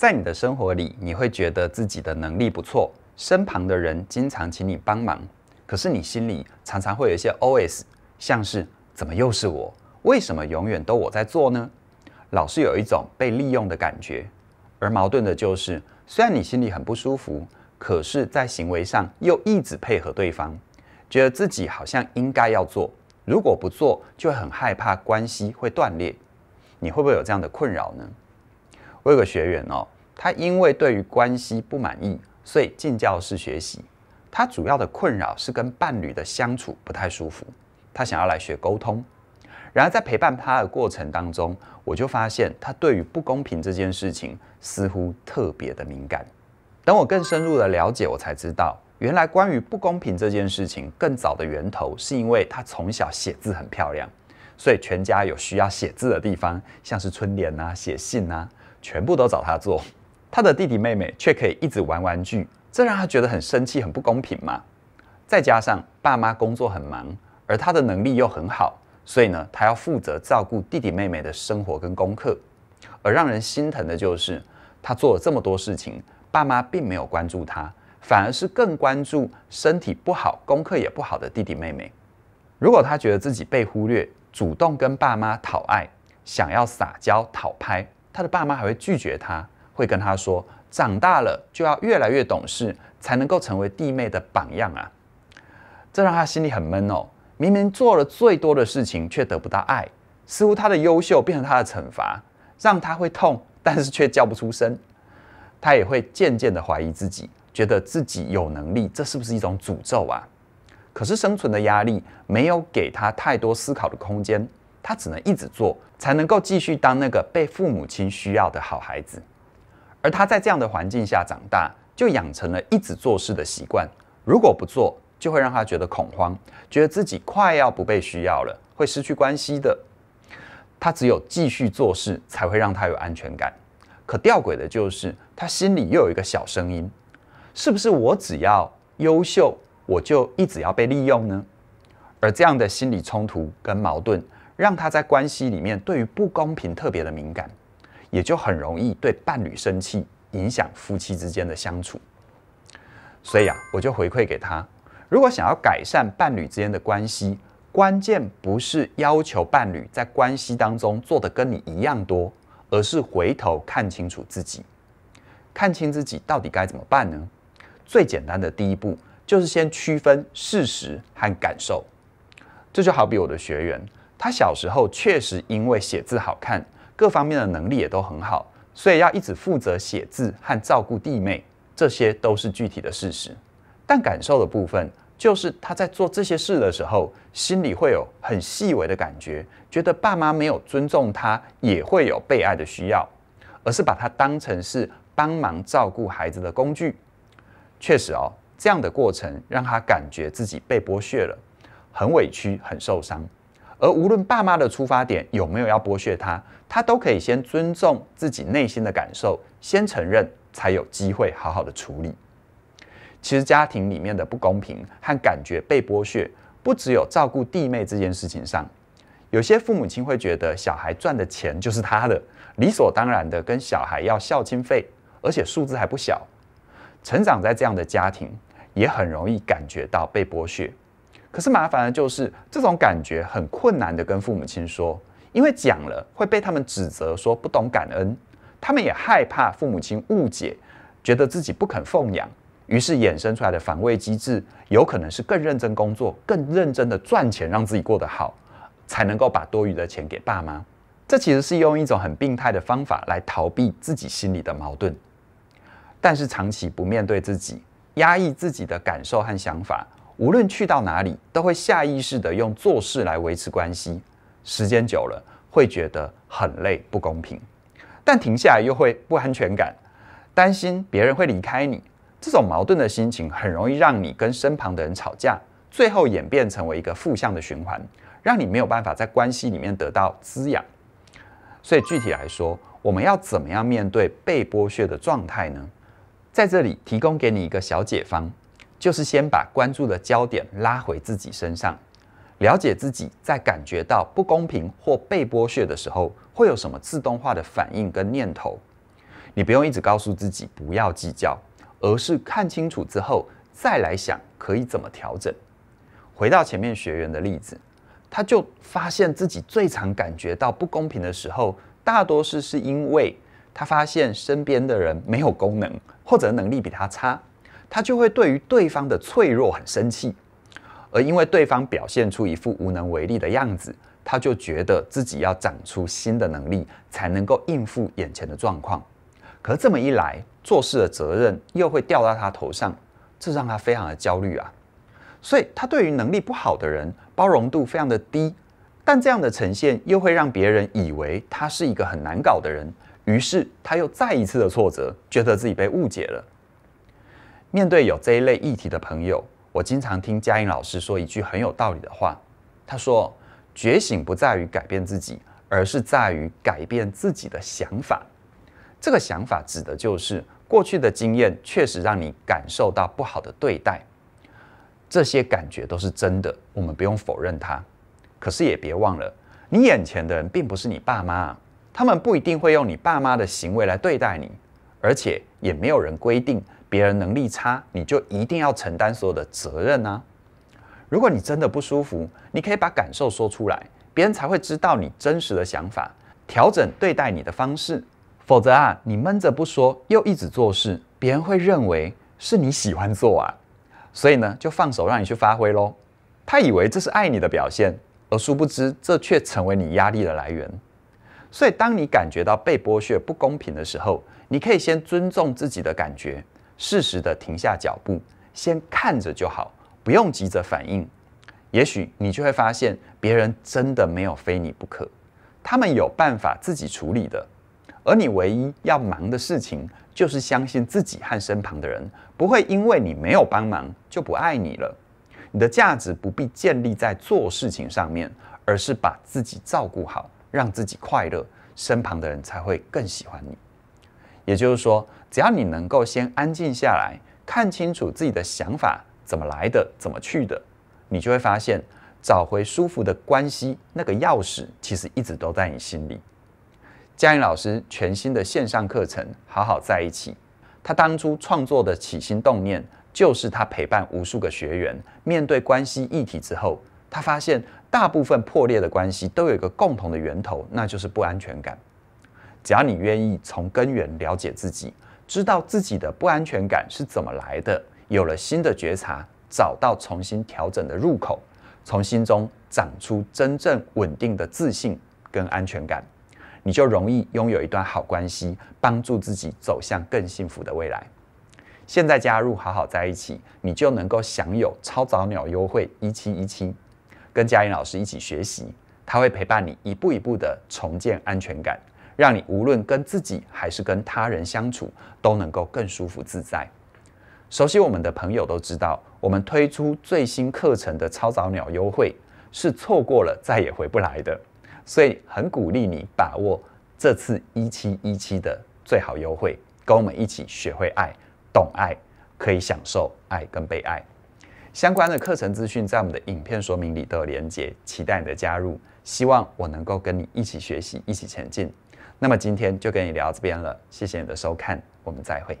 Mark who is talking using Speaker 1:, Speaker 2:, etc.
Speaker 1: 在你的生活里，你会觉得自己的能力不错，身旁的人经常请你帮忙，可是你心里常常会有一些 OS，像是怎么又是我？为什么永远都我在做呢？老是有一种被利用的感觉。而矛盾的就是，虽然你心里很不舒服，可是，在行为上又一直配合对方，觉得自己好像应该要做，如果不做，就很害怕关系会断裂。你会不会有这样的困扰呢？我有个学员哦，他因为对于关系不满意，所以进教室学习。他主要的困扰是跟伴侣的相处不太舒服，他想要来学沟通。然而在陪伴他的过程当中，我就发现他对于不公平这件事情似乎特别的敏感。等我更深入的了解，我才知道，原来关于不公平这件事情更早的源头，是因为他从小写字很漂亮，所以全家有需要写字的地方，像是春联啊、写信啊。全部都找他做，他的弟弟妹妹却可以一直玩玩具，这让他觉得很生气，很不公平嘛。再加上爸妈工作很忙，而他的能力又很好，所以呢，他要负责照顾弟弟妹妹的生活跟功课。而让人心疼的就是，他做了这么多事情，爸妈并没有关注他，反而是更关注身体不好、功课也不好的弟弟妹妹。如果他觉得自己被忽略，主动跟爸妈讨爱，想要撒娇讨拍。他的爸妈还会拒绝他，会跟他说：“长大了就要越来越懂事，才能够成为弟妹的榜样啊！”这让他心里很闷哦。明明做了最多的事情，却得不到爱，似乎他的优秀变成他的惩罚，让他会痛，但是却叫不出声。他也会渐渐的怀疑自己，觉得自己有能力，这是不是一种诅咒啊？可是生存的压力没有给他太多思考的空间。他只能一直做，才能够继续当那个被父母亲需要的好孩子。而他在这样的环境下长大，就养成了一直做事的习惯。如果不做，就会让他觉得恐慌，觉得自己快要不被需要了，会失去关系的。他只有继续做事，才会让他有安全感。可吊诡的就是，他心里又有一个小声音：是不是我只要优秀，我就一直要被利用呢？而这样的心理冲突跟矛盾。让他在关系里面对于不公平特别的敏感，也就很容易对伴侣生气，影响夫妻之间的相处。所以啊，我就回馈给他：如果想要改善伴侣之间的关系，关键不是要求伴侣在关系当中做的跟你一样多，而是回头看清楚自己，看清自己到底该怎么办呢？最简单的第一步就是先区分事实和感受。这就好比我的学员。他小时候确实因为写字好看，各方面的能力也都很好，所以要一直负责写字和照顾弟妹，这些都是具体的事实。但感受的部分，就是他在做这些事的时候，心里会有很细微的感觉，觉得爸妈没有尊重他，也会有被爱的需要，而是把他当成是帮忙照顾孩子的工具。确实哦，这样的过程让他感觉自己被剥削了，很委屈，很受伤。而无论爸妈的出发点有没有要剥削他，他都可以先尊重自己内心的感受，先承认，才有机会好好的处理。其实家庭里面的不公平和感觉被剥削，不只有照顾弟妹这件事情上，有些父母亲会觉得小孩赚的钱就是他的，理所当然的跟小孩要孝亲费，而且数字还不小。成长在这样的家庭，也很容易感觉到被剥削。可是麻烦的就是这种感觉很困难的跟父母亲说，因为讲了会被他们指责说不懂感恩，他们也害怕父母亲误解，觉得自己不肯奉养，于是衍生出来的防卫机制，有可能是更认真工作，更认真的赚钱，让自己过得好，才能够把多余的钱给爸妈。这其实是用一种很病态的方法来逃避自己心里的矛盾，但是长期不面对自己，压抑自己的感受和想法。无论去到哪里，都会下意识的用做事来维持关系。时间久了，会觉得很累、不公平，但停下来又会不安全感，担心别人会离开你。这种矛盾的心情很容易让你跟身旁的人吵架，最后演变成为一个负向的循环，让你没有办法在关系里面得到滋养。所以具体来说，我们要怎么样面对被剥削的状态呢？在这里提供给你一个小解方。就是先把关注的焦点拉回自己身上，了解自己在感觉到不公平或被剥削的时候，会有什么自动化的反应跟念头。你不用一直告诉自己不要计较，而是看清楚之后再来想可以怎么调整。回到前面学员的例子，他就发现自己最常感觉到不公平的时候，大多是是因为他发现身边的人没有功能或者能力比他差，他就会对于对方的脆弱很生气，而因为对方表现出一副无能为力的样子。他就觉得自己要长出新的能力，才能够应付眼前的状况。可这么一来，做事的责任又会掉到他头上，这让他非常的焦虑啊。所以，他对于能力不好的人包容度非常的低。但这样的呈现又会让别人以为他是一个很难搞的人，于是他又再一次的挫折，觉得自己被误解了。面对有这一类议题的朋友，我经常听嘉颖老师说一句很有道理的话，他说。觉醒不在于改变自己，而是在于改变自己的想法。这个想法指的就是过去的经验确实让你感受到不好的对待，这些感觉都是真的，我们不用否认它。可是也别忘了，你眼前的人并不是你爸妈，他们不一定会用你爸妈的行为来对待你，而且也没有人规定别人能力差你就一定要承担所有的责任啊。如果你真的不舒服，你可以把感受说出来，别人才会知道你真实的想法，调整对待你的方式。否则啊，你闷着不说，又一直做事，别人会认为是你喜欢做啊。所以呢，就放手让你去发挥喽。他以为这是爱你的表现，而殊不知这却成为你压力的来源。所以，当你感觉到被剥削不公平的时候，你可以先尊重自己的感觉，适时的停下脚步，先看着就好。不用急着反应，也许你就会发现别人真的没有非你不可，他们有办法自己处理的。而你唯一要忙的事情，就是相信自己和身旁的人不会因为你没有帮忙就不爱你了。你的价值不必建立在做事情上面，而是把自己照顾好，让自己快乐，身旁的人才会更喜欢你。也就是说，只要你能够先安静下来，看清楚自己的想法。怎么来的，怎么去的，你就会发现，找回舒服的关系，那个钥匙其实一直都在你心里。嘉颖老师全新的线上课程《好好在一起》，他当初创作的起心动念，就是他陪伴无数个学员面对关系议题之后，他发现大部分破裂的关系都有一个共同的源头，那就是不安全感。只要你愿意从根源了解自己，知道自己的不安全感是怎么来的。有了新的觉察，找到重新调整的入口，从心中长出真正稳定的自信跟安全感，你就容易拥有一段好关系，帮助自己走向更幸福的未来。现在加入好好在一起，你就能够享有超早鸟优惠一七一七，跟嘉颖老师一起学习，他会陪伴你一步一步的重建安全感，让你无论跟自己还是跟他人相处，都能够更舒服自在。熟悉我们的朋友都知道，我们推出最新课程的超早鸟优惠是错过了再也回不来的，所以很鼓励你把握这次一七一七的最好优惠，跟我们一起学会爱、懂爱，可以享受爱跟被爱。相关的课程资讯在我们的影片说明里都有连结，期待你的加入。希望我能够跟你一起学习，一起前进。那么今天就跟你聊这边了，谢谢你的收看，我们再会。